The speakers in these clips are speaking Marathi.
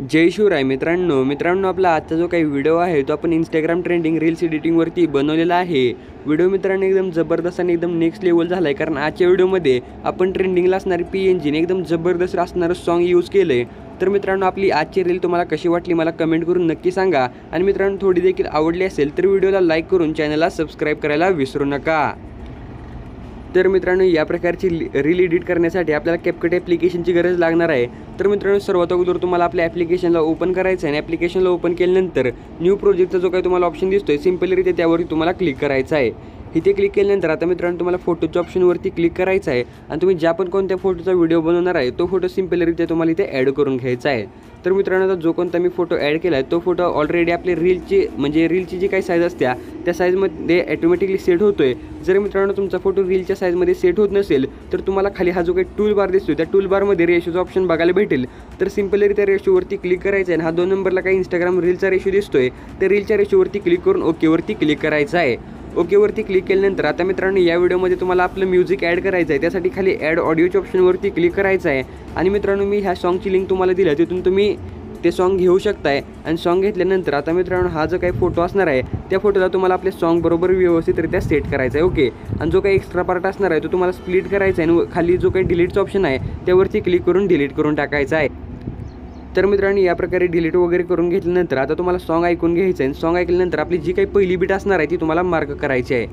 जय शिवराय मित्रांनो. मित्रांनो आपला आजचा जो काही व्हिडिओ आहे तो आपण इंस्टाग्राम ट्रेंडिंग रील्स एडिटिंगवरती बनवलेला आहे. व्हिडिओ मित्रांनो एकदम जबरदस्त आणि एकदम नेक्स्ट लेवल झाला आहे कारण आजच्या व्हिडिओमध्ये आपण ट्रेंडिंगला असणारी पी एन जीने एकदम जबरदस्त असणारं सॉन्ग यूज केलं आहे तर मित्रांनो आपली आजची रील तुम्हाला कशी वाटली मला कमेंट करून नक्की सांगा. आणि मित्रांनो थोडी देखील आवडली असेल तर व्हिडिओला लाईक करून चॅनलला सबस्क्राईब करायला विसरू नका. तर मित्रांनो या प्रकारची रील एडिट करण्यासाठी आपल्याला कॅपकट ॲप्लिकेशनची गरज लागणार आहे. तर मित्रांनो सर्वात अगोदर तुम्हाला आपल्या ॲप्लिकेशनला ओपन करायचं आहे आणि ॲप्लिकेशनला ओपन केल्यानंतर न्यू प्रोजेक्टचा जो काही तुम्हाला ऑप्शन दिसतोय सिम्पलरित्या त्यावरती तुम्हाला क्लिक करायचं आहे. इथे क्लिक केल्यानंतर आता मित्रांनो तुम्हाला फोटोच्या ऑप्शनवरती क्लिक करायचं आहे आणि तुम्ही ज्या पण कोणत्या फोटोचा व्हिडिओ बनवणार आहे तो फोटो सिम्पलरित्या तुम्हाला इथे ॲड करून घ्यायचा आहे. तर मित्रांनो आता जो कोणता मी फोटो ॲड केला आहे तो फोटो ऑलरेडी आपली रीलची म्हणजे रीलची जी काही साईज असत्या त्या साईजमध्ये ॲटोमॅटिकली सेट होतो आहे जर मित्रांनो तुमचा फोटो रीलच्या साईजमध्ये सेट होत नसेल तर तुम्हाला खाली हा जो काही टूल बार दिसतो त्या टूल बारमध्ये रेशोचा ऑप्शन बघायला भेटेल तर सिम्पली त्या रेशोवरती क्लिक करायचं आहे आणि हा दोन नंबरला काही इंस्टाग्राम रीलचा रेशो दिसतोय त्या रीलच्या रेशोवरती क्लिक करून ओकेवरती क्लिक करायचं आहे. ओकेवरती क्लिक केल्यानंतर आता मित्रांनो या व्हिडिओमध्ये तुम्हाला आपलं म्युझिक ॲड करायचं आहे. त्यासाठी खाली ॲड ऑडिओच्या ऑप्शनवरती क्लिक करायचं आहे. आणि मित्रांनो मी ह्या सॉन्गची लिंक तुम्हाला दिली आहे. तिथून तुम्ही ते सॉन्ग घेऊ शकताय. आणि सॉन्ग घेतल्यानंतर आता मित्रांनो हा जो काही फोटो असणार आहे त्या फोटोला तुम्हाला आपल्या सॉन्ग बरोबर व्यवस्थितरित्या सेट करायचा आहे ओके आणि जो काही एक्स्ट्रा पार्ट असणार आहे तो तुम्हाला स्प्लिट करायचा आहे आणि खाली जो काही डिलीटचा ऑप्शन आहे त्यावरती क्लिक करून डिलीट करून टाकायचा आहे. तर मित्रांनो या प्रकारे डिलीट वगैरे करून घेतल्यानंतर आता तुम्हाला सॉन्ग ऐकून घ्यायचं आहे. सॉन्ग ऐकल्यानंतर आपली जी काही पहिली बीट असणार आहे ती तुम्हाला मार्क करायची आहे.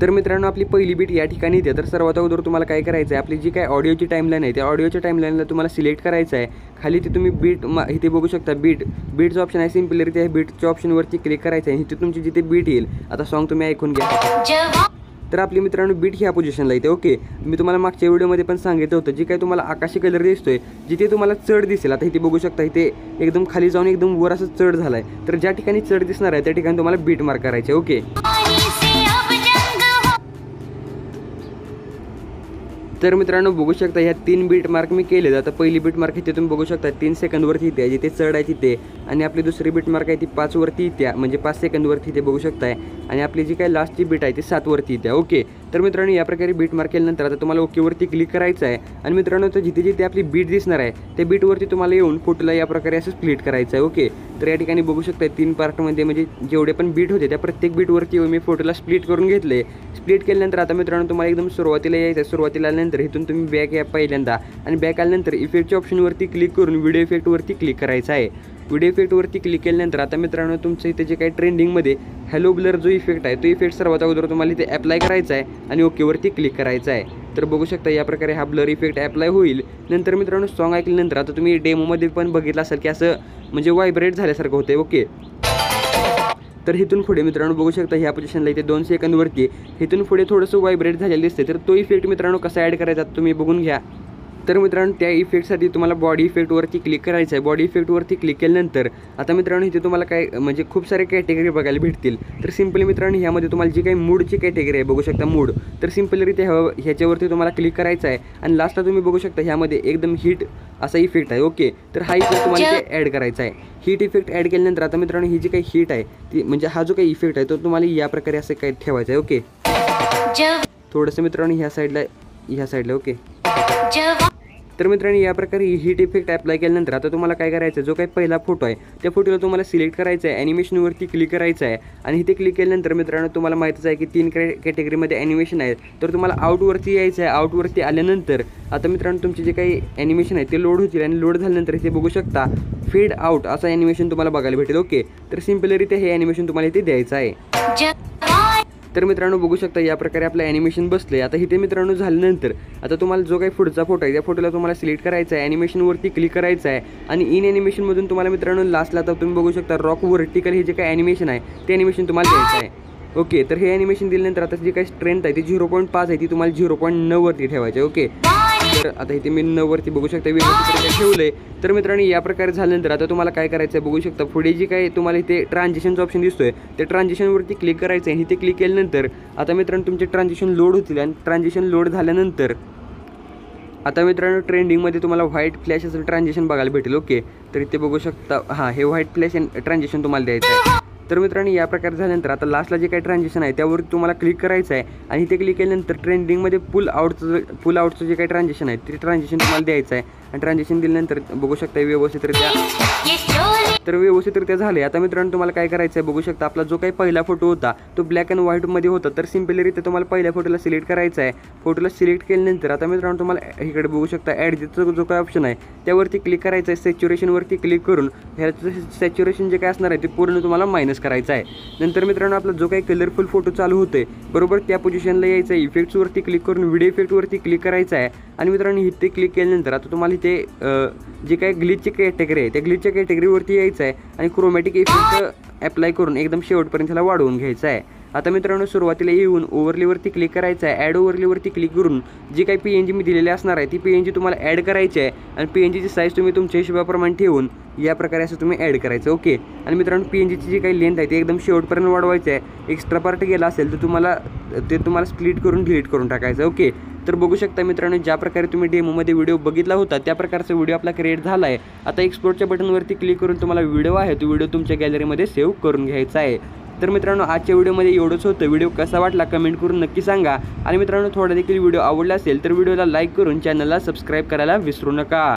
तर मित्रांनो आपली पहिली बीट या ठिकाणी येते तर सर्वात अगोदर तुम्हाला काय करायचं आहे आपली जी काय ऑडिओची टाईमलाईन आहे त्या ऑडिओच्या टाईमलाईनला तुम्हाला सिलेक्ट करायचं आहे. खाली ते तुम्ही बीट मा इथे बघू शकता बीट बीटचं ऑप्शन आहे सिम्पलरित्या बीटच्या ऑप्शनवरती क्लिक करायचं आहे इथे तुमची जिथे बीट येईल आता सॉन्ग तुम्ही ऐकून घ्या. तर आपली मित्रांनो बीट ह्या पोझिशनला येते ओके मी तुम्हाला मागच्या व्हिडिओमध्ये पण सांगितलं होतं जी काही तुम्हाला आकाशी कलर दिसतोय जिथे तुम्हाला चढ दिसेल आता इथे बघू शकता इथे एकदम खाली जाऊन एकदम वर असं चढ झाला आहे तर ज्या ठिकाणी चढ दिसणार आहे त्या ठिकाणी तुम्हाला बीट मार्क करायचे ओके तर मित्रांनो बघू शकता ह्या तीन बीट मार्क मी केले आता पहिली बीट मार्क इथे तुम्ही बघू शकता तीन सेकंदवरती इथे जिथे चढ आहे तिथे. आणि आपली दुसरी बीट मार्क आहे ती पाचवरती येत्या म्हणजे पाच सेकंदवरती इथे बघू शकताय. आणि आपली जी काही लास्टची बीट आहे ती सातवरती इथे ओके तर मित्रांनो या प्रकारे बीट मार्क केल्यानंतर आता तुम्हाला ओकेवरती क्लिक करायचं आहे. आणि मित्रांनो तर जिथे जिथे आपली बीट दिसणार आहे त्या बीटवरती तुम्हाला येऊन फोटोला या प्रकारे असं स्प्लिट करायचं आहे ओके तर या ठिकाणी बघू शकता तीन पार्टमध्ये म्हणजे जेवढे पण बीट होते त्या प्रत्येक बीटवरती मी फोटोला स्प्लिट करून घेतले. स्प्लिट केल्यानंतर आता मित्रांनो तुम्हाला एकदम सुरुवातीला यायचं आहे. सुरुवातीला आल्यानंतर इथून तुम्ही बॅक या पहिल्यांदा. आणि बॅक आल्यानंतर इफेक्टच्या ऑप्शनवरती क्लिक करून व्हिडिओ इफेक्टवरती क्लिक करायचं आहे. व्हिडिओ इफेक्टवरती क्लिक केल्यानंतर आता मित्रांनो तुमचं इथे जे काही ट्रेंडिंगमध्ये हॅलो ब्लर जो इफेक्ट आहे तो इफेक्ट सर्वात अगोदर तुम्हाला इथे अप्लाय करायचा आहे आणि ओकेवरती क्लिक करायचा आहे. तर बघू शकता या प्रकारे हा ब्लर इफेक्ट अप्लाय होईल. नंतर मित्रांनो सॉन्ग ऐकल्यानंतर आता तुम्ही डेमोमध्ये पण बघितलं असेल की असं म्हणजे व्हायब्रेट झाल्यासारखं होतं ओके तर इथून पुढे मित्रांनो बघू शकता ह्या पोझिशनला इथे दोन सेकंदवरती इथून पुढे थोडंसं व्हायब्रेट झालेलं दिसते तर तो इफेक्ट मित्रांनो कसा ॲड करायचा तुम्ही बघून घ्या. तर मित्रांनो त्या इफेक्टसाठी तुम्हाला बॉडी इफेक्टवरती क्लिक करायचं आहे. बॉडी इफेक्टवरती क्लिक केल्यानंतर आता मित्रांनो इथे तुम्हाला काय म्हणजे खूप सारे कॅटेगरी बघायला भेटतील. तर सिम्पली मित्रांनो ह्यामध्ये तुम्हाला जी काही मूडची कॅटेगरी आहे बघू शकता मूड तर सिम्पलरित्या ह्या ह्याच्यावरती तुम्हाला क्लिक करायचं आहे. आणि लास्टला तुम्ही बघू शकता ह्यामध्ये एकदम हिट असा इफेक्ट आहे. ओके तर हा इफेक्ट तुम्हाला ते ॲड करायचा आहे. हीट इफेक्ट ॲड केल्यानंतर आता मित्रांनो ही जी काही हीट आहे ती म्हणजे हा जो काही इफेक्ट आहे तो तुम्हाला या प्रकारे असं काही ठेवायचा आहे. ओके थोडंसं मित्रांनो ह्या साईडला ह्या साईडला ओके तर मित्रांनो या प्रकारे हीट इफेक्ट अप्लाय केल्यानंतर आता तुम्हाला काय करायचं जो काही पहिला फोटो आहे त्या फोटोला तुम्हाला सिलेक्ट करायचं आहे ॲनिमेशनवरती क्लिक करायचं आहे आणि इथे क्लिक केल्यानंतर मित्रांनो तुम्हाला माहितीच आहे की तीन कॅटेगरीमध्ये ॲनिमेशन आहेत तर तुम्हाला आउटवरती यायचं आहे आउटवरती आल्यानंतर आता मित्रांनो तुमचे जे काही ॲनिमेशन आहे ते लोड होतील. आणि लोड झाल्यानंतर इथे बघू शकता फेड आउट असं ॲनिमेशन तुम्हाला बघायला भेटेल. ओके तर सिम्पलरित्या हे ॲनिमेशन तुम्हाला इथे द्यायचं आहे. तर मित्रांनो बघू शकता या प्रकारे आपलं ॲनिमेशन बसलं आहे आता इथे मित्रांनो झाल्यानंतर आता तुम्हाला जो काही पुढचा फोटो आहे त्या फोटोला तुम्हाला सिलेक्ट करायचा आहे ॲनिमेशनवरती क्लिक करायचं आहे. आणि इन ॲनिमेशनमधून तुम्हाला मित्रांनो लास्टला तर तुम्ही बघू शकता रॉक व्हर्टिकल हे जे काही ॲनिमेशन आहे ते ॲनिमेशन तुम्हाला द्यायचं आहे. ओके तर हे ॲनिमेशन दिल्यानंतर आता जी काही स्ट्रेंथ आहे ती झिरो पॉईंट पाच आहे ती तुम्हाला झिरो पॉईंट नऊवरती ठेवायची आहे. ओके तर आता इथे मी नऊवरती बघू शकता व्यवस्थित ठेवलं आहे तर मित्रांनो या प्रकारे झाल्यानंतर आता तुम्हाला काय करायचं आहे बघू शकता. पुढे जी काही तुम्हाला इथे ट्रान्झेक्शनचं ऑप्शन दिसतोय त्या ट्रान्झेक्शनवरती क्लिक करायचं आहे इथे क्लिक केल्यानंतर आता मित्रांनो तुमचे ट्रान्झेक्शन लोड होतील आणि ट्रान्झेक्शन लोड झाल्यानंतर आता मित्रांनो ट्रेंडिंगमध्ये तुम्हाला व्हाईट फ्लॅश असं ट्रान्झेक्शन बघायला भेटेल ओके तर इथे बघू शकता हां हे व्हाईट फ्लॅश ट्रान्झेक्शन तुम्हाला द्यायचं आहे तर मित्रांनो या प्रकारे झाल्यानंतर आता लास्टला जे काही ट्रान्झॅक्शन आहे त्यावर तुम्हाला क्लिक करायचं आहे. आणि ते क्लिक केल्यानंतर ट्रेंडिंगमध्ये पुल आउटचं पुल आउटचं जे काही ट्रान्झॅक्शन आहे ते ट्रान्झॅक्शन तुम्हाला द्यायचं आहे. आणि ट्रान्झॅक्शन दिल्यानंतर बघू शकता व्यवस्थितरित्या. तर व्यवस्थितरित्या झाले आता मित्रांनो तुम्हाला काय करायचं आहे बघू शकता आपला जो काही पहिला फोटो होता तो ब्लॅक अँड व्हाईटमध्ये होता. तर सिम्पलीरित्या तुम्हाला पहिल्या फोटोला सिलेक्ट करायचा आहे फोटोला सिलेक्ट केल्यानंतर आता मित्रांनो तुम्हाला इकडे बघू शकता ॲडजस्टचा जो काही ऑप्शन आहे त्यावरती क्लिक करायचं आहे सॅच्युरेशनवरती क्लिक करून ह्याचं सॅच्युरेशन जे काय असणार आहे ते पूर्ण तुम्हाला मायनस करायचं आहे. नंतर मित्रांनो आपला जो काही कलरफुल फोटो चालू होते बरोबर त्या पोझिशनला यायचं आहे इफेक्ट्सवरती क्लिक करून व्हिडिओ इफेक्टवरती क्लिक करायचं आहे. आणि मित्रांनो इथे क्लिक केल्यानंतर आता तुम्हाला अ, जे काही ग्लिचची कॅटेगरी आहे त्या ग्लिचच्या कॅटेगरीवरती यायचं आहे आणि क्रोमॅटिक इफेक्ट अप्लाय करून एकदम शेवटपर्यंत त्याला वाढवून घ्यायचं आहे. आता मित्रांनो सुरुवातीला येऊन ओव्हरलीवरती क्लिक करायचं आहे. ॲड ओव्हरलीवरती क्लिक करून जी काही पी एन जी मी दिलेली असणार आहे ती पी एन जी तुम्हाला ॲड करायची आहे. आणि पी एन जीची साईज तुम्ही तुमच्या हिशोबाप्रमाणे ठेवून या प्रकारे असं तुम्ही ॲड करायचं ओके आणि मित्रांनो पी एन जीची जी काही लेंथ आहे ती एकदम शेवटपर्यंत वाढवायची आहे. एक्स्ट्रा पार्ट गेला असेल तर तुम्हाला ते तुम्हाला स्प्लिट करून डिलीट करून टाकायचं ओके तर बघू शकता मित्रांनो ज्या प्रकारे तुम्ही डेमोमध्ये व्हिडिओ बघितला होता त्या प्रकारचा व्हिडिओ आपला क्रिएट झाला आहे आता एक्सपोर्टच्या बटनवरती क्लिक करून तुम्हाला व्हिडिओ आहे तो व्हिडिओ तुमच्या गॅलरीमध्ये सेव्ह करून घ्यायचा आहे. तर मित्रांनो आजच्या व्हिडिओमध्ये एवढंच होतं. व्हिडिओ कसा वाटला कमेंट करून नक्की सांगा. आणि मित्रांनो थोडा देखील व्हिडिओ आवडला असेल तर व्हिडिओला लाईक करून चॅनलला सबस्क्राईब करायला विसरू नका.